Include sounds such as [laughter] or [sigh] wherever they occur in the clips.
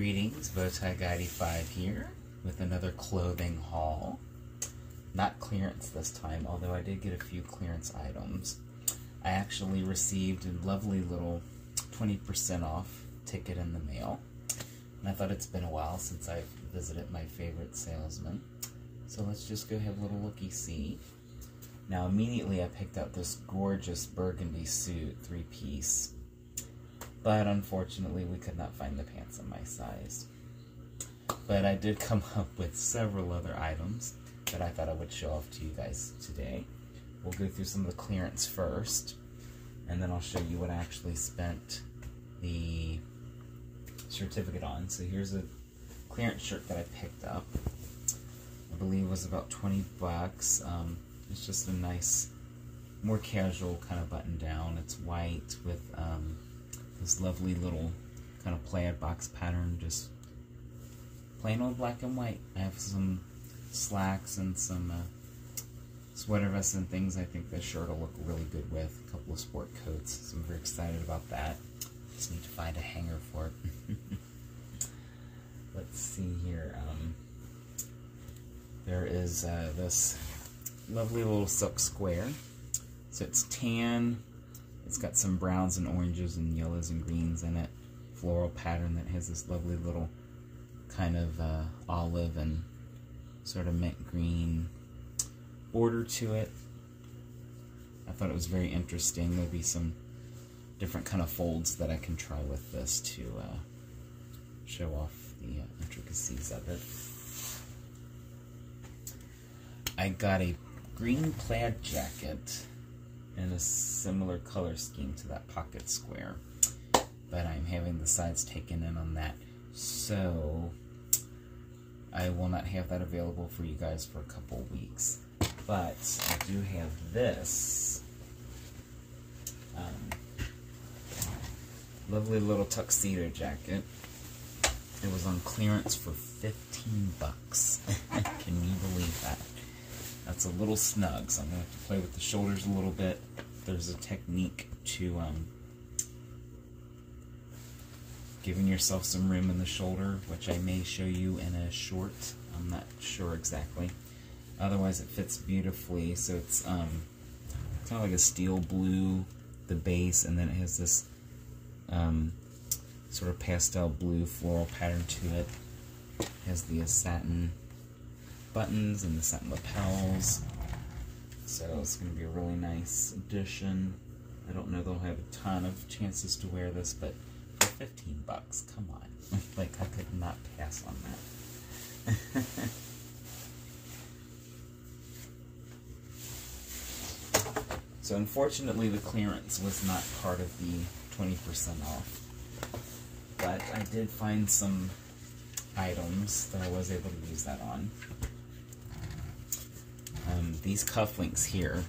Greetings, Bowtie Guy 5 here with another clothing haul. Not clearance this time, although I did get a few clearance items. I actually received a lovely little 20% off ticket in the mail. And I thought it's been a while since I've visited my favorite salesman. So let's just go have a little looky-see. Now immediately I picked up this gorgeous burgundy suit, three-piece but unfortunately we could not find the pants in my size. But I did [laughs] come up with several other items that I thought I would show off to you guys today. We'll go through some of the clearance first, and then I'll show you what I actually spent the certificate on. So here's a clearance shirt that I picked up. I believe was about 20 bucks. Um, it's just a nice, more casual kind of button down. It's white with um, this lovely little kind of plaid box pattern, just plain old black and white. I have some slacks and some uh, sweater vests and things I think this shirt will look really good with. A couple of sport coats, so I'm very excited about that. Just need to find a hanger for it. [laughs] Let's see here. Um, there is uh, this lovely little silk square. So it's tan, it's got some browns and oranges and yellows and greens in it. Floral pattern that has this lovely little kind of uh, olive and sort of mint green border to it. I thought it was very interesting. There'll be some different kind of folds that I can try with this to uh, show off the uh, intricacies of it. I got a green plaid jacket in a similar color scheme to that pocket square. But I'm having the sides taken in on that. So I will not have that available for you guys for a couple weeks. But I do have this um, lovely little tuxedo jacket. It was on clearance for 15 bucks. [laughs] Can you believe that? That's a little snug, so I'm going to have to play with the shoulders a little bit. There's a technique to um, giving yourself some room in the shoulder, which I may show you in a short. I'm not sure exactly. Otherwise, it fits beautifully. So it's um, kind of like a steel blue, the base, and then it has this um, sort of pastel blue floral pattern to it. it has the satin buttons and the satin lapels. So it's going to be a really nice addition. I don't know they'll have a ton of chances to wear this, but for 15 bucks, come on. [laughs] like, I could not pass on that. [laughs] so unfortunately the clearance was not part of the 20% off. But I did find some items that I was able to use that on um, these cufflinks here,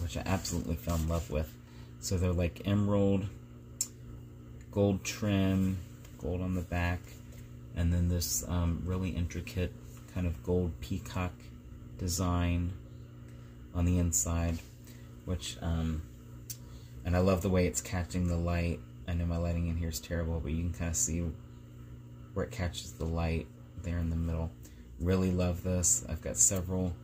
which I absolutely fell in love with. So they're like emerald, gold trim, gold on the back, and then this um, really intricate kind of gold peacock design on the inside, which, um, and I love the way it's catching the light. I know my lighting in here is terrible, but you can kind of see where it catches the light there in the middle. Really love this. I've got several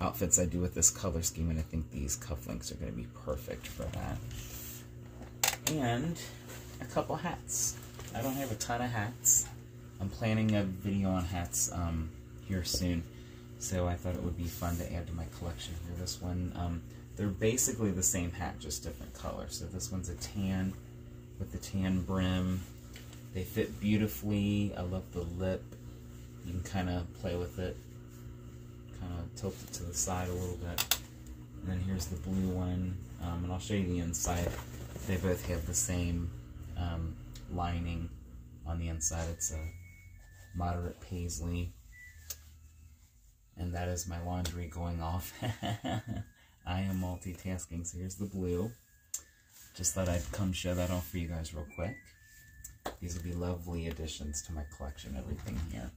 outfits I do with this color scheme, and I think these cufflinks are going to be perfect for that. And a couple hats. I don't have a ton of hats. I'm planning a video on hats um, here soon, so I thought it would be fun to add to my collection here. This one, um, they're basically the same hat, just different colors. So this one's a tan with the tan brim. They fit beautifully. I love the lip. You can kind of play with it tilt it to the side a little bit. And then here's the blue one, um, and I'll show you the inside. They both have the same um, lining on the inside. It's a moderate paisley. And that is my laundry going off. [laughs] I am multitasking, so here's the blue. Just thought I'd come show that off for you guys real quick. These will be lovely additions to my collection, everything here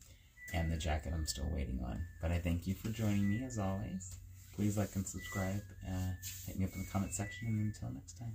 and the jacket I'm still waiting on. But I thank you for joining me as always. Please like and subscribe. Uh, hit me up in the comment section, and until next time.